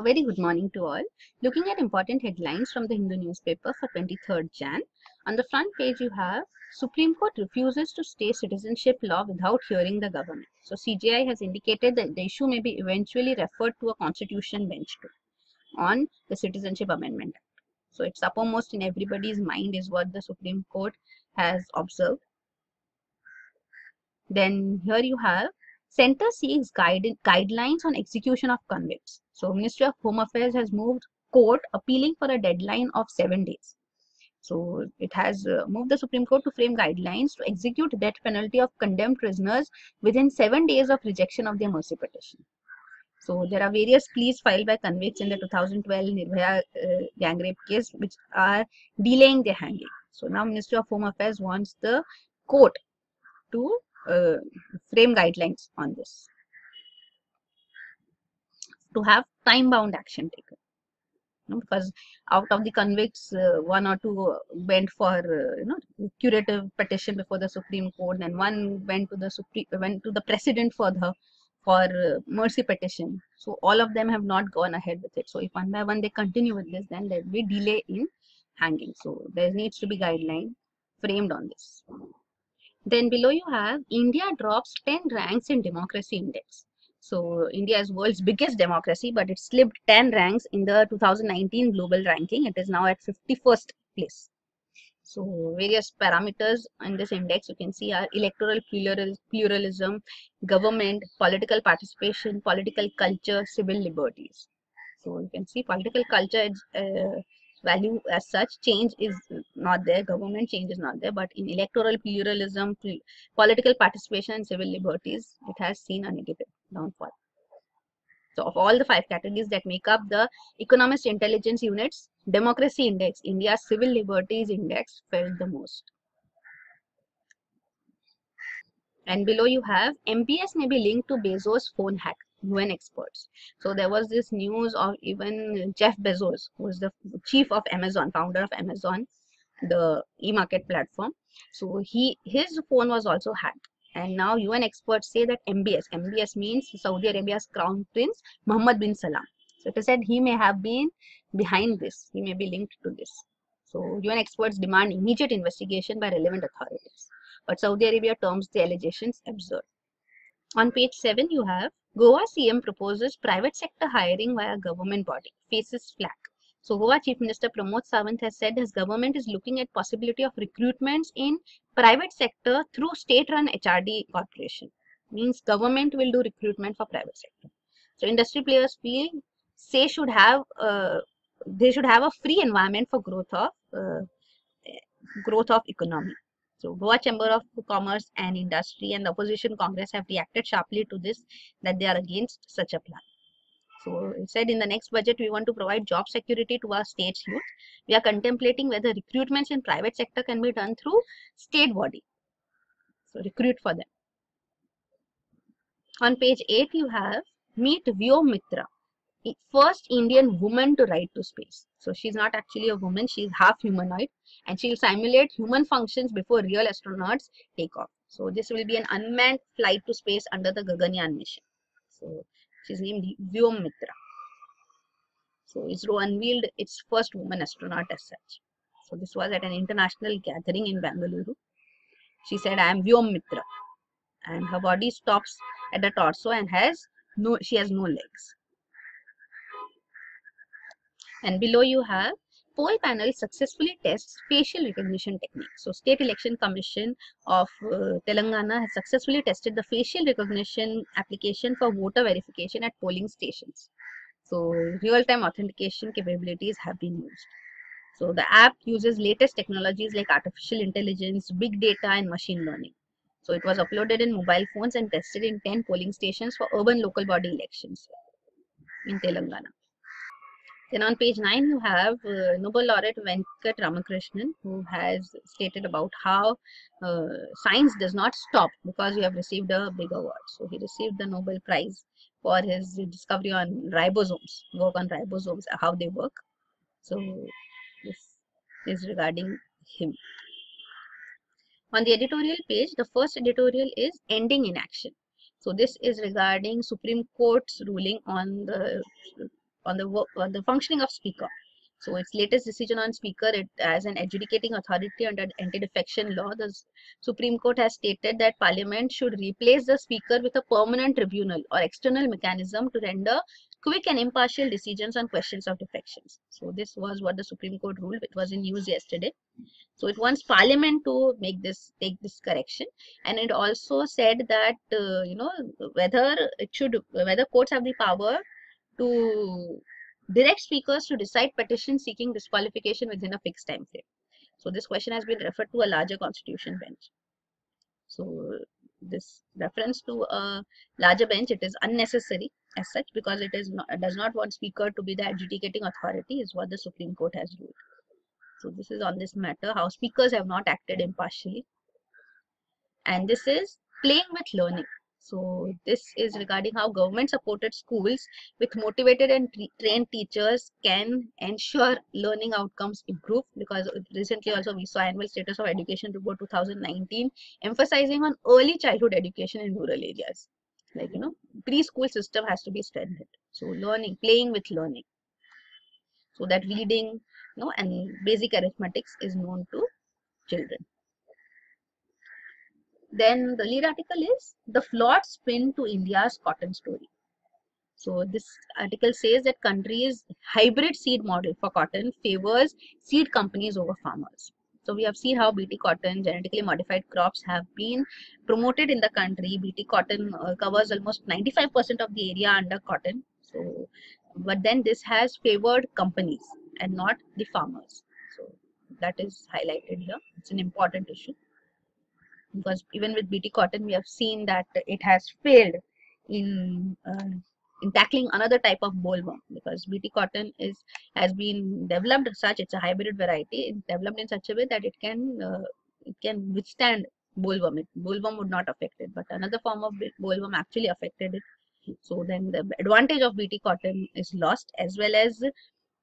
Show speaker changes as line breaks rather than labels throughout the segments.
A very good morning to all. Looking at important headlines from the Hindu newspaper for 23rd Jan. On the front page you have Supreme Court refuses to stay citizenship law without hearing the government. So CJI has indicated that the issue may be eventually referred to a constitution bench too on the Citizenship Amendment Act. So it's uppermost in everybody's mind is what the Supreme Court has observed. Then here you have Center seeks guide, guidelines on execution of convicts. So Ministry of Home Affairs has moved court appealing for a deadline of seven days. So it has uh, moved the Supreme Court to frame guidelines to execute death penalty of condemned prisoners within seven days of rejection of their mercy petition. So there are various pleas filed by convicts in the 2012 Nirbhaya uh, gang rape case which are delaying their hanging. So now Ministry of Home Affairs wants the court to uh, frame guidelines on this to have time bound action taken. You know, because out of the convicts uh, one or two went for uh, you know curative petition before the supreme court and one went to the supreme went to the president for the for uh, mercy petition. So all of them have not gone ahead with it. So if one by one they continue with this then there will be delay in hanging. So there needs to be guideline framed on this. Then below you have India drops 10 ranks in democracy index. So India is world's biggest democracy, but it slipped 10 ranks in the 2019 global ranking. It is now at 51st place. So various parameters in this index you can see are electoral pluralism, government, political participation, political culture, civil liberties. So you can see political culture uh, value as such change is not there government change is not there but in electoral pluralism political participation and civil liberties it has seen a negative downfall so of all the five categories that make up the economist intelligence units democracy index india's civil liberties index fell the most and below you have mbs may be linked to bezos phone hack UN experts. So there was this news of even Jeff Bezos, who is the chief of Amazon, founder of Amazon, the e-market platform. So he his phone was also hacked. And now UN experts say that MBS, MBS means Saudi Arabia's crown prince Mohammed bin Salman. So it is said he may have been behind this. He may be linked to this. So UN experts demand immediate investigation by relevant authorities. But Saudi Arabia terms the allegations absurd. On page 7 you have Goa CM proposes private sector hiring via government body, faces flack. So Goa Chief Minister Pramod Sawant has said his government is looking at possibility of recruitments in private sector through state-run HRD corporation. Means government will do recruitment for private sector. So industry players feel say should have uh, they should have a free environment for growth of uh, growth of economy. So Goa Chamber of Commerce and Industry and the Opposition Congress have reacted sharply to this that they are against such a plan. So said in the next budget we want to provide job security to our state's youth. We are contemplating whether recruitments in private sector can be done through state body. So recruit for them. On page 8 you have meet Vyom Mitra first Indian woman to ride to space. So she's not actually a woman, she's half humanoid and she'll simulate human functions before real astronauts take off. So this will be an unmanned flight to space under the Gaganyaan mission. So she's named Vyom Mitra. So ISRO unveiled its first woman astronaut as such. So this was at an international gathering in Bangalore. She said, I am Vyom Mitra. And her body stops at the torso and has no, she has no legs. And below you have poll panel successfully tests facial recognition technique. So State Election Commission of uh, Telangana has successfully tested the facial recognition application for voter verification at polling stations. So real-time authentication capabilities have been used. So the app uses latest technologies like artificial intelligence, big data and machine learning. So it was uploaded in mobile phones and tested in 10 polling stations for urban local body elections in Telangana. Then on page 9, you have uh, Nobel laureate Venkat Ramakrishnan, who has stated about how uh, science does not stop because you have received a big award. So he received the Nobel Prize for his discovery on ribosomes, work on ribosomes, how they work. So this is regarding him. On the editorial page, the first editorial is Ending Inaction. So this is regarding Supreme Court's ruling on the on the work on the functioning of speaker. So its latest decision on speaker, it as an adjudicating authority under anti-defection law, the Supreme Court has stated that Parliament should replace the speaker with a permanent tribunal or external mechanism to render quick and impartial decisions on questions of defections. So this was what the Supreme Court ruled. It was in news yesterday. So it wants Parliament to make this take this correction, and it also said that uh, you know whether it should whether courts have the power to direct speakers to decide petitions seeking disqualification within a fixed time frame. So this question has been referred to a larger constitution bench. So this reference to a larger bench, it is unnecessary as such because it is not, does not want speaker to be the adjudicating authority is what the Supreme Court has ruled. So this is on this matter, how speakers have not acted impartially. And this is playing with learning. So this is regarding how government supported schools with motivated and trained teachers can ensure learning outcomes improve because recently also we saw annual status of education report 2019 emphasizing on early childhood education in rural areas. Like, you know, preschool system has to be strengthened. So learning, playing with learning. So that reading, you know, and basic arithmetics is known to children. Then the lead article is the flawed spin to India's cotton story. So this article says that country's hybrid seed model for cotton favors seed companies over farmers. So we have seen how BT cotton, genetically modified crops have been promoted in the country. BT cotton uh, covers almost 95% of the area under cotton. So, but then this has favored companies and not the farmers. So that is highlighted here. It's an important issue because even with BT cotton, we have seen that it has failed in uh, in tackling another type of bollworm because BT cotton is has been developed such. It's a hybrid variety. It's developed in such a way that it can uh, it can withstand bollworm. It, bollworm would not affect it, but another form of bollworm actually affected it. So then the advantage of BT cotton is lost as well as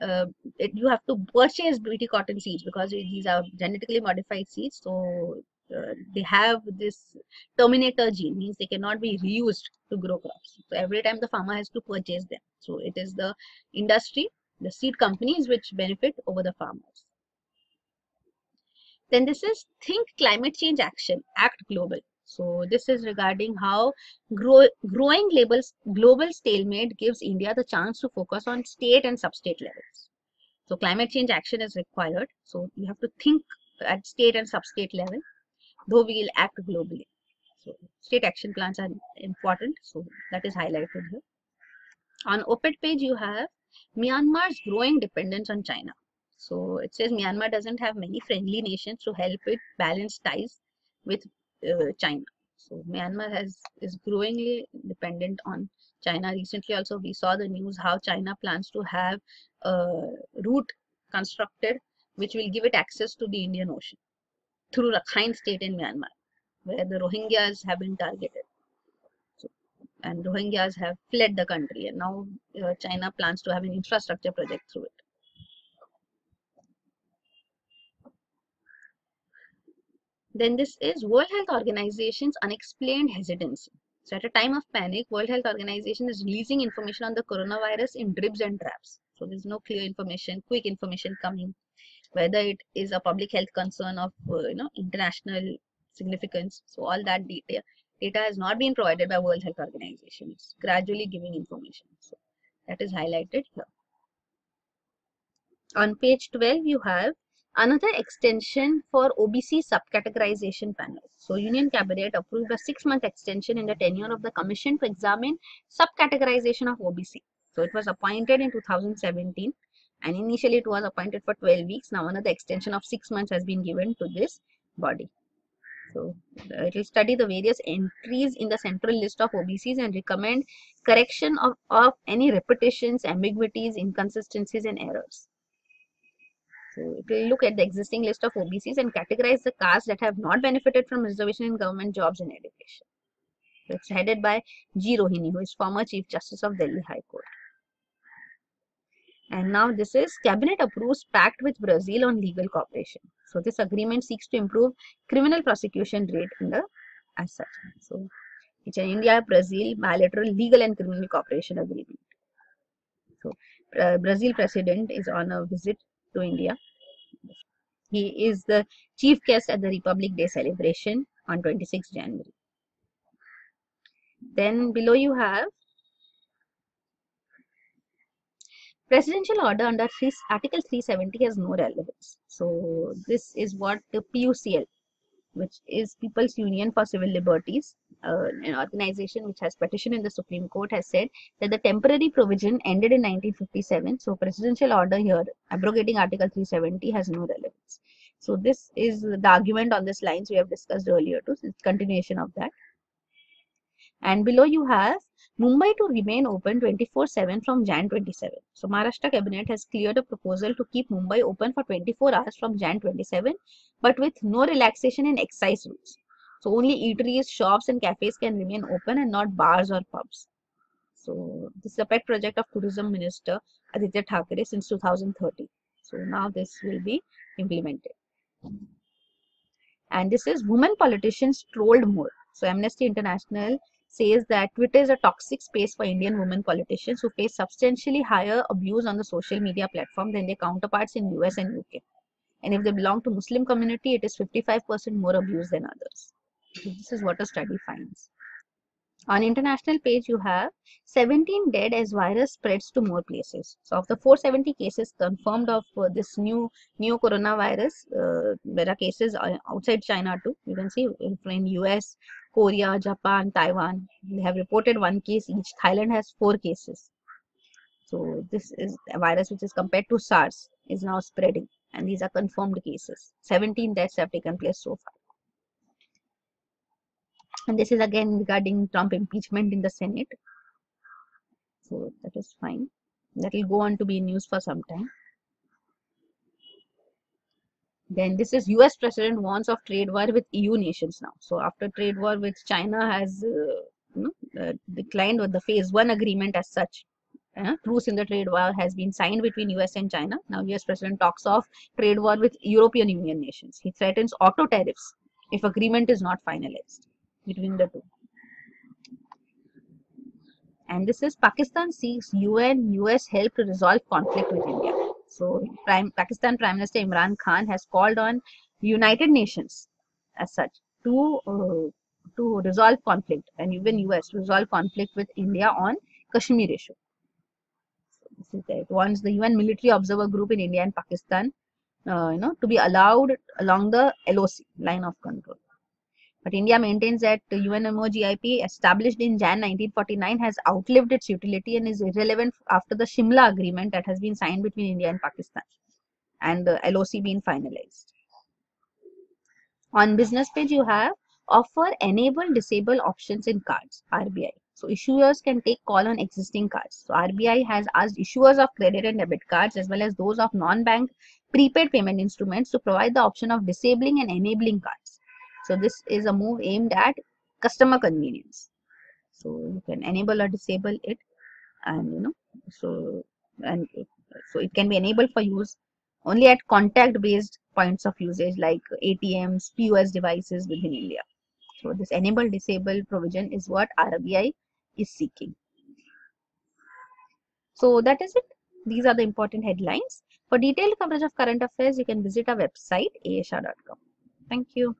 uh, it, you have to purchase BT cotton seeds because these are genetically modified seeds. So uh, they have this terminator gene means they cannot be reused to grow crops. So every time the farmer has to purchase them. So it is the industry the seed companies which benefit over the farmers. Then this is think climate change action act global. So this is regarding how grow, growing labels, global stalemate gives India the chance to focus on state and sub-state levels. So climate change action is required. So you have to think at state and sub-state level though we will act globally. So state action plans are important. So that is highlighted here. On OPED page, you have Myanmar's growing dependence on China. So it says Myanmar doesn't have many friendly nations to help it balance ties with uh, China. So Myanmar has is growingly dependent on China. Recently also we saw the news how China plans to have a route constructed which will give it access to the Indian Ocean through Rakhine state in Myanmar, where the Rohingyas have been targeted. So, and Rohingyas have fled the country, and now uh, China plans to have an infrastructure project through it. Then this is World Health Organization's unexplained hesitancy. So at a time of panic, World Health Organization is releasing information on the coronavirus in dribs and drabs. So there's no clear information, quick information coming whether it is a public health concern of uh, you know international significance. So all that data data has not been provided by world health organization. It's gradually giving information. So that is highlighted here. On page 12 you have another extension for OBC subcategorization panel. So Union Cabinet approved a six-month extension in the tenure of the commission to examine subcategorization of OBC. So it was appointed in 2017 and initially it was appointed for 12 weeks now another extension of six months has been given to this body so uh, it will study the various entries in the central list of OBCs and recommend correction of, of any repetitions, ambiguities, inconsistencies and errors. So it will look at the existing list of OBCs and categorize the castes that have not benefited from reservation in government jobs and education. It's headed by G. Rohini, who is former Chief Justice of Delhi High Court. And now this is Cabinet approves pact with Brazil on legal cooperation. So this agreement seeks to improve criminal prosecution rate in the as such. So it's an India-Brazil bilateral legal and criminal cooperation agreement. So uh, Brazil president is on a visit to India. He is the chief guest at the Republic Day celebration on 26 January. Then below you have presidential order under Article 370 has no relevance. So this is what the PUCL, which is People's Union for Civil Liberties, uh, an organization which has petitioned in the Supreme Court, has said that the temporary provision ended in 1957. So presidential order here abrogating Article 370 has no relevance. So this is the argument on this lines we have discussed earlier too. So it's continuation of that. And below you have Mumbai to remain open 24-7 from Jan 27. So Maharashtra cabinet has cleared a proposal to keep Mumbai open for 24 hours from Jan 27 but with no relaxation in excise rules. So only eateries, shops and cafes can remain open and not bars or pubs. So this is a pet project of tourism minister Aditya Thackeray since 2030. So now this will be implemented. And this is women politicians trolled more. So Amnesty International says that Twitter is a toxic space for Indian women politicians who face substantially higher abuse on the social media platform than their counterparts in US and UK. And if they belong to Muslim community, it is 55% more abuse than others. This is what a study finds. On international page, you have 17 dead as virus spreads to more places. So, of the 470 cases confirmed of uh, this new new coronavirus, uh, there are cases uh, outside China too. You can see in, in US, Korea, Japan, Taiwan. They have reported one case each. Thailand has four cases. So this is a virus which is compared to SARS is now spreading and these are confirmed cases. 17 deaths have taken place so far. And this is again regarding Trump impeachment in the Senate. So that is fine. That will go on to be news for some time. Then this is US president warns of trade war with EU nations now. So after trade war with China has uh, you know, uh, declined with the phase one agreement as such. Uh, truce in the trade war has been signed between US and China. Now US president talks of trade war with European Union nations. He threatens auto tariffs if agreement is not finalized between the two. And this is Pakistan seeks UN US help to resolve conflict with India. So Prime, Pakistan Prime Minister Imran Khan has called on United Nations as such to uh, to resolve conflict and even US resolve conflict with India on Kashmir issue. So this is it. Wants the UN military observer group in India and Pakistan, uh, you know, to be allowed along the LOC line of control. But India maintains that the UNMOGIP established in Jan 1949 has outlived its utility and is irrelevant after the Shimla agreement that has been signed between India and Pakistan and the LOC being finalized. On business page, you have offer enable disable options in cards, RBI. So issuers can take call on existing cards. So RBI has asked issuers of credit and debit cards as well as those of non-bank prepaid payment instruments to provide the option of disabling and enabling cards. So this is a move aimed at customer convenience. So you can enable or disable it and you know so and so it can be enabled for use only at contact based points of usage like ATMs, POS devices within India. So this enable disable provision is what RBI is seeking. So that is it. These are the important headlines. For detailed coverage of current affairs, you can visit our website aashah.com. Thank you.